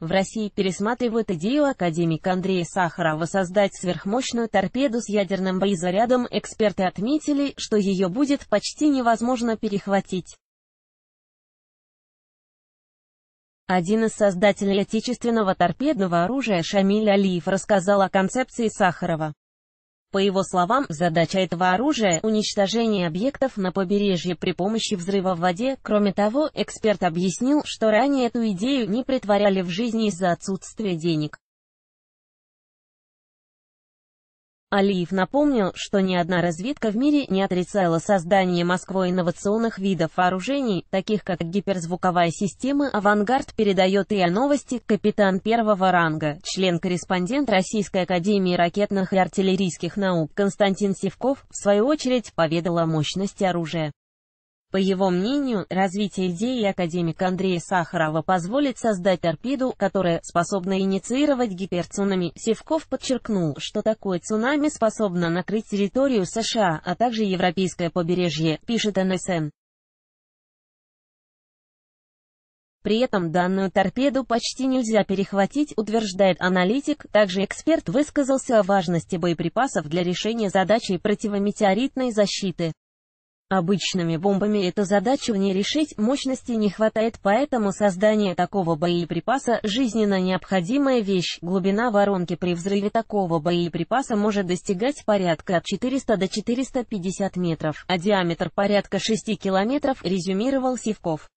В России пересматривают идею академика Андрея Сахарова создать сверхмощную торпеду с ядерным боезарядом. Эксперты отметили, что ее будет почти невозможно перехватить. Один из создателей отечественного торпедного оружия Шамиль Алиев рассказал о концепции Сахарова. По его словам, задача этого оружия – уничтожение объектов на побережье при помощи взрыва в воде. Кроме того, эксперт объяснил, что ранее эту идею не притворяли в жизни из-за отсутствия денег. Алиев напомнил, что ни одна разведка в мире не отрицала создание Москвой инновационных видов вооружений, таких как гиперзвуковая система «Авангард» передает ИА Новости, капитан первого ранга, член-корреспондент Российской Академии ракетных и артиллерийских наук Константин Севков, в свою очередь, поведал о мощности оружия. По его мнению, развитие идеи академика Андрея Сахарова позволит создать торпеду, которая способна инициировать гиперцунами. Севков подчеркнул, что такое цунами способно накрыть территорию США, а также европейское побережье, пишет НСН. При этом данную торпеду почти нельзя перехватить, утверждает аналитик. Также эксперт высказался о важности боеприпасов для решения задачи противометеоритной защиты. Обычными бомбами эту задачу не решить, мощности не хватает, поэтому создание такого боеприпаса – жизненно необходимая вещь. Глубина воронки при взрыве такого боеприпаса может достигать порядка от 400 до 450 метров, а диаметр порядка 6 километров, резюмировал Сивков.